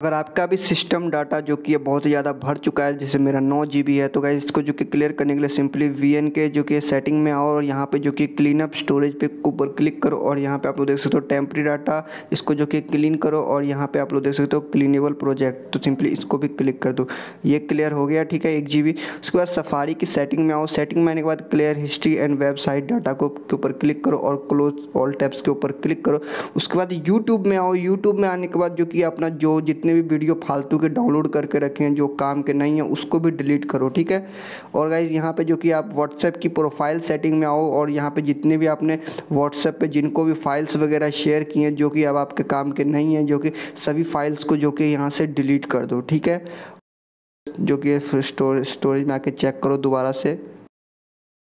अगर आपका भी सिस्टम डाटा जो कि बहुत ही ज़्यादा भर चुका है, जैसे मेरा नौ जी है तो गाइज़ इसको जो कि क्लियर करने के लिए सिंपली वी के जो कि सेटिंग में आओ और यहाँ पे जो कि क्लीन अप स्टोरेज पे ऊपर क्लिक करो और यहाँ पे आप लोग देख सकते हो टेम्प्री डाटा इसको जो कि क्लीन करो और यहाँ पे आप लोग देख सकते हो क्लीनेबल प्रोजेक्ट तो सिंपली इसको भी क्लिक कर दो। ये क्लियर हो गया, ठीक है, एक जी उसके बाद सफारी की सेटिंग में आओ। सेटिंग में आने के बाद clear history and website data को के ऊपर क्लिक करो और क्लोज ऑल टैप्स के ऊपर क्लिक करो। उसके बाद यूट्यूब में आओ। यूट्यूब में आने के बाद जो कि अपना जो जितने भी वीडियो फालतू फालतू के डाउनलोड करके रखे हैं, जो काम के नहीं हैं, उसको भी डिलीट करो, ठीक है? और गाइज़ यहाँ पे जो कि आप व्हाट्सएप की प्रोफ़ाइल सेटिंग में आओ, और यहाँ पे जितने भी आपने व्हाट्सएप पे जिनको भी फाइल्स वगैरह शेयर किए हैं, जो कि अब आपके काम के नहीं हैं, जो कि सभी फाइल्स को जो कि यहाँ से डिलीट कर दो, ठीक है? जो कि स्टोरेज में आके चेक करो दोबारा से।